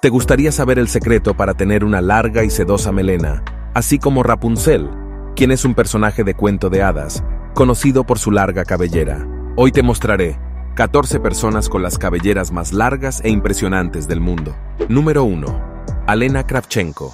¿Te gustaría saber el secreto para tener una larga y sedosa melena, así como Rapunzel, quien es un personaje de cuento de hadas, conocido por su larga cabellera? Hoy te mostraré 14 personas con las cabelleras más largas e impresionantes del mundo. Número 1. Alena Kravchenko.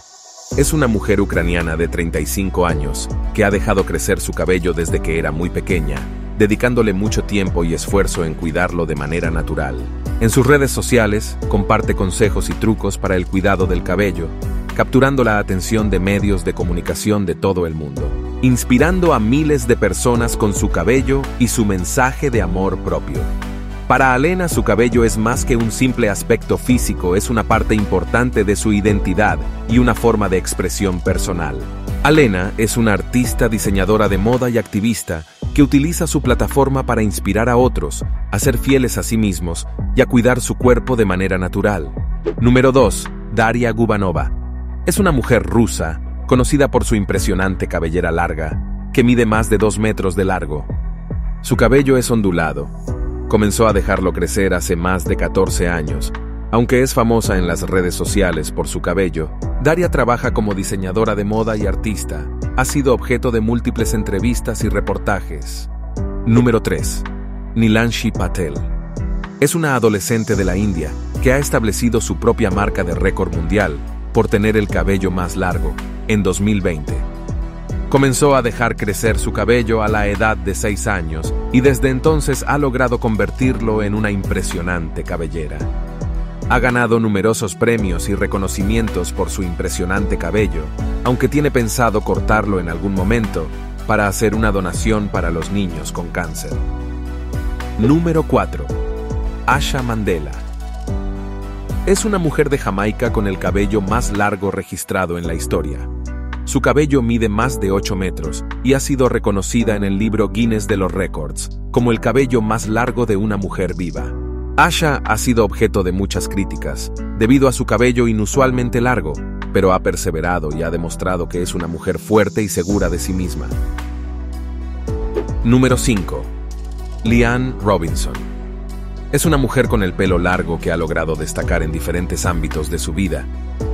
Es una mujer ucraniana de 35 años que ha dejado crecer su cabello desde que era muy pequeña, dedicándole mucho tiempo y esfuerzo en cuidarlo de manera natural. En sus redes sociales comparte consejos y trucos para el cuidado del cabello, capturando la atención de medios de comunicación de todo el mundo, inspirando a miles de personas con su cabello y su mensaje de amor propio. Para Alena su cabello es más que un simple aspecto físico, es una parte importante de su identidad y una forma de expresión personal. Alena es una artista, diseñadora de moda y activista que utiliza su plataforma para inspirar a otros, a ser fieles a sí mismos y a cuidar su cuerpo de manera natural. Número 2. Daria Gubanova. Es una mujer rusa, conocida por su impresionante cabellera larga, que mide más de 2 metros de largo. Su cabello es ondulado, Comenzó a dejarlo crecer hace más de 14 años. Aunque es famosa en las redes sociales por su cabello, Daria trabaja como diseñadora de moda y artista. Ha sido objeto de múltiples entrevistas y reportajes. Número 3. Nilanshi Patel. Es una adolescente de la India que ha establecido su propia marca de récord mundial por tener el cabello más largo, en 2020. Comenzó a dejar crecer su cabello a la edad de 6 años y desde entonces ha logrado convertirlo en una impresionante cabellera. Ha ganado numerosos premios y reconocimientos por su impresionante cabello, aunque tiene pensado cortarlo en algún momento para hacer una donación para los niños con cáncer. Número 4. Asha Mandela. Es una mujer de Jamaica con el cabello más largo registrado en la historia. Su cabello mide más de 8 metros y ha sido reconocida en el libro Guinness de los Records como el cabello más largo de una mujer viva. Asha ha sido objeto de muchas críticas, debido a su cabello inusualmente largo, pero ha perseverado y ha demostrado que es una mujer fuerte y segura de sí misma. Número 5. Leanne Robinson. Es una mujer con el pelo largo que ha logrado destacar en diferentes ámbitos de su vida,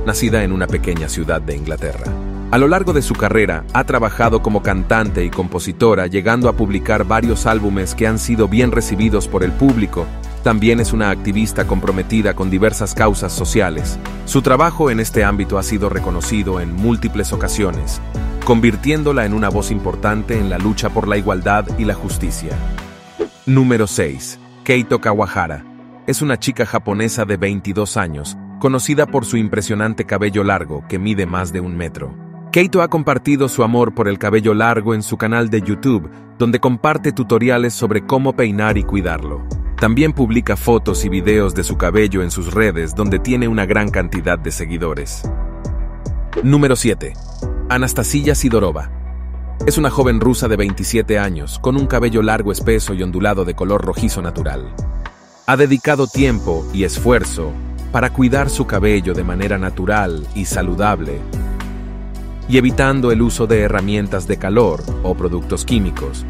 nacida en una pequeña ciudad de Inglaterra. A lo largo de su carrera, ha trabajado como cantante y compositora, llegando a publicar varios álbumes que han sido bien recibidos por el público. También es una activista comprometida con diversas causas sociales. Su trabajo en este ámbito ha sido reconocido en múltiples ocasiones, convirtiéndola en una voz importante en la lucha por la igualdad y la justicia. Número 6. Keito Kawahara. Es una chica japonesa de 22 años, conocida por su impresionante cabello largo que mide más de un metro. Keito ha compartido su amor por el cabello largo en su canal de YouTube, donde comparte tutoriales sobre cómo peinar y cuidarlo. También publica fotos y videos de su cabello en sus redes, donde tiene una gran cantidad de seguidores. Número 7. Anastasia Sidorova. Es una joven rusa de 27 años, con un cabello largo, espeso y ondulado de color rojizo natural. Ha dedicado tiempo y esfuerzo para cuidar su cabello de manera natural y saludable y evitando el uso de herramientas de calor o productos químicos.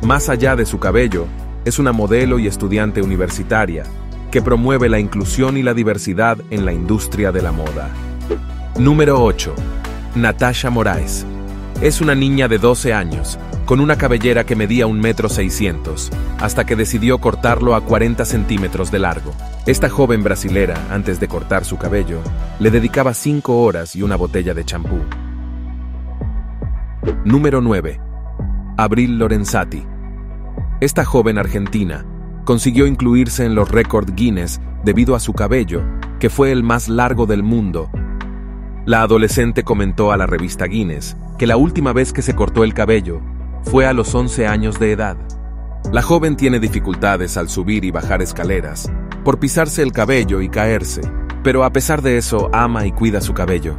Más allá de su cabello, es una modelo y estudiante universitaria que promueve la inclusión y la diversidad en la industria de la moda. Número 8. Natasha Moraes. Es una niña de 12 años, con una cabellera que medía un metro seiscientos, hasta que decidió cortarlo a 40 centímetros de largo. Esta joven brasilera, antes de cortar su cabello, le dedicaba 5 horas y una botella de champú. Número 9. Abril Lorenzati. Esta joven argentina consiguió incluirse en los récords Guinness debido a su cabello, que fue el más largo del mundo. La adolescente comentó a la revista Guinness que la última vez que se cortó el cabello fue a los 11 años de edad. La joven tiene dificultades al subir y bajar escaleras, por pisarse el cabello y caerse, pero a pesar de eso ama y cuida su cabello.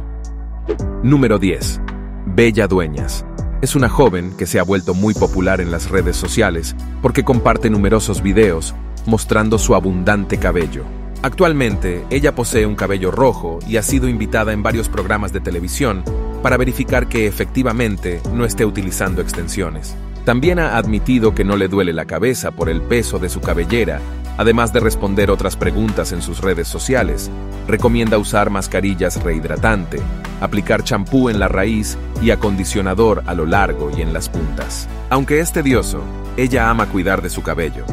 Número 10. Bella Dueñas. Es una joven que se ha vuelto muy popular en las redes sociales porque comparte numerosos videos mostrando su abundante cabello. Actualmente, ella posee un cabello rojo y ha sido invitada en varios programas de televisión para verificar que efectivamente no esté utilizando extensiones. También ha admitido que no le duele la cabeza por el peso de su cabellera, Además de responder otras preguntas en sus redes sociales, recomienda usar mascarillas rehidratante, aplicar champú en la raíz y acondicionador a lo largo y en las puntas. Aunque es tedioso, ella ama cuidar de su cabello,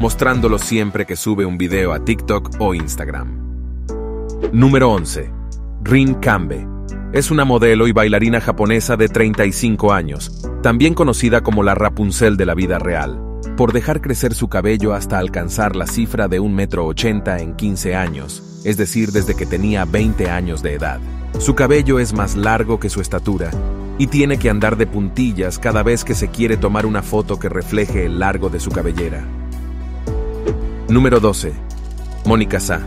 mostrándolo siempre que sube un video a TikTok o Instagram. Número 11. Rin Kambe. Es una modelo y bailarina japonesa de 35 años, también conocida como la Rapunzel de la vida real por dejar crecer su cabello hasta alcanzar la cifra de un metro ochenta en 15 años, es decir, desde que tenía 20 años de edad. Su cabello es más largo que su estatura y tiene que andar de puntillas cada vez que se quiere tomar una foto que refleje el largo de su cabellera. Número 12. Mónica Sa.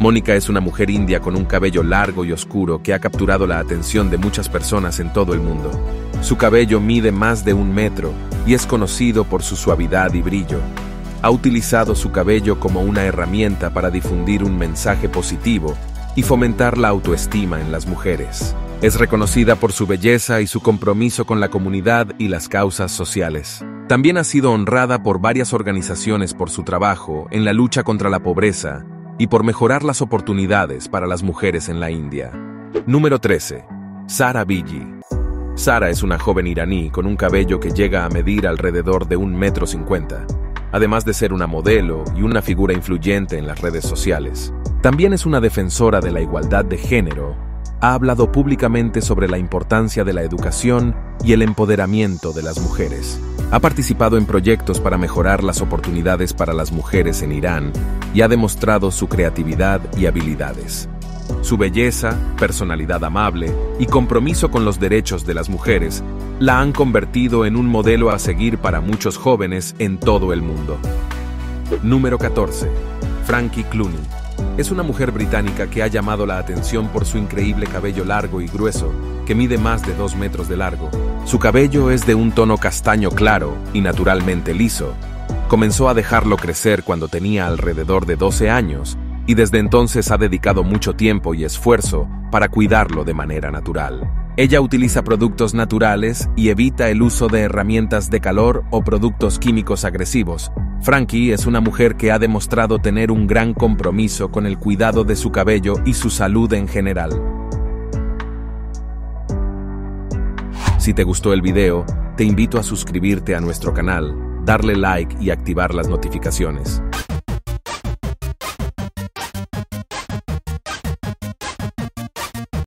Mónica es una mujer india con un cabello largo y oscuro que ha capturado la atención de muchas personas en todo el mundo. Su cabello mide más de un metro y es conocido por su suavidad y brillo. Ha utilizado su cabello como una herramienta para difundir un mensaje positivo y fomentar la autoestima en las mujeres. Es reconocida por su belleza y su compromiso con la comunidad y las causas sociales. También ha sido honrada por varias organizaciones por su trabajo en la lucha contra la pobreza y por mejorar las oportunidades para las mujeres en la India. Número 13. Sara Biji. Sara es una joven iraní con un cabello que llega a medir alrededor de un metro cincuenta, además de ser una modelo y una figura influyente en las redes sociales. También es una defensora de la igualdad de género, ha hablado públicamente sobre la importancia de la educación y el empoderamiento de las mujeres. Ha participado en proyectos para mejorar las oportunidades para las mujeres en Irán y ha demostrado su creatividad y habilidades. Su belleza, personalidad amable y compromiso con los derechos de las mujeres la han convertido en un modelo a seguir para muchos jóvenes en todo el mundo. Número 14. Frankie Clooney. Es una mujer británica que ha llamado la atención por su increíble cabello largo y grueso, que mide más de 2 metros de largo. Su cabello es de un tono castaño claro y naturalmente liso. Comenzó a dejarlo crecer cuando tenía alrededor de 12 años y desde entonces ha dedicado mucho tiempo y esfuerzo para cuidarlo de manera natural. Ella utiliza productos naturales y evita el uso de herramientas de calor o productos químicos agresivos. Frankie es una mujer que ha demostrado tener un gran compromiso con el cuidado de su cabello y su salud en general. Si te gustó el video, te invito a suscribirte a nuestro canal, darle like y activar las notificaciones.